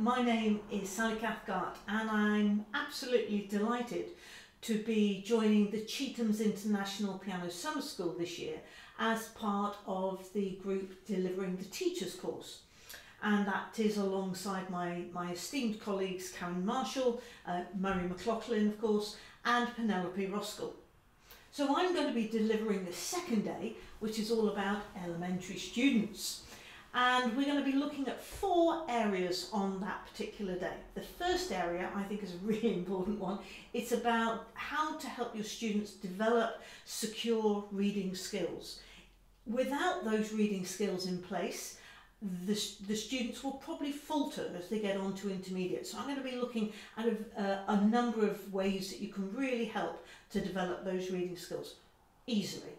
my name is Sally Cathcart and I'm absolutely delighted to be joining the Chetham's International Piano Summer School this year as part of the group delivering the teachers course and that is alongside my, my esteemed colleagues Karen Marshall, uh, Murray McLaughlin of course and Penelope Roskell. So I'm going to be delivering the second day which is all about elementary students. And we're going to be looking at four areas on that particular day. The first area I think is a really important one. It's about how to help your students develop secure reading skills. Without those reading skills in place, the, the students will probably falter as they get on to intermediate. So I'm going to be looking at a, a number of ways that you can really help to develop those reading skills easily.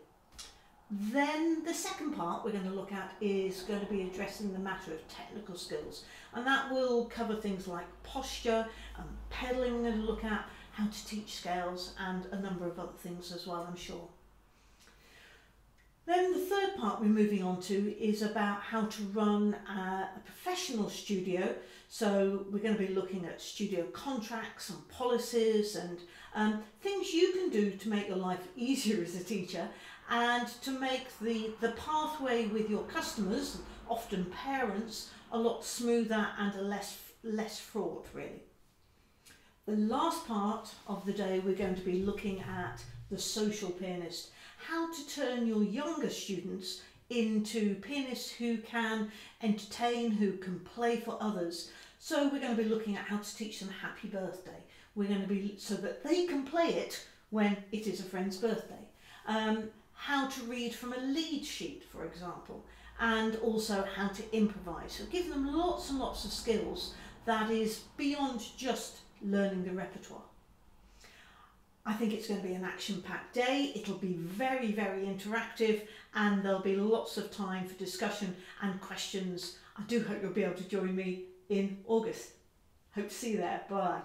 Then the second part we're going to look at is going to be addressing the matter of technical skills and that will cover things like posture and pedalling we're going to look at how to teach scales and a number of other things as well I'm sure. Then the third part we're moving on to is about how to run a, a professional studio. So we're going to be looking at studio contracts and policies and um, things you can do to make your life easier as a teacher and to make the, the pathway with your customers, often parents, a lot smoother and a less, less fraught really. The last part of the day we're going to be looking at the social pianist, how to turn your younger students into pianists who can entertain, who can play for others. So we're going to be looking at how to teach them happy birthday. We're going to be so that they can play it when it is a friend's birthday. Um, how to read from a lead sheet, for example, and also how to improvise. So give them lots and lots of skills that is beyond just learning the repertoire. I think it's going to be an action-packed day. It'll be very, very interactive and there'll be lots of time for discussion and questions. I do hope you'll be able to join me in August. Hope to see you there. Bye.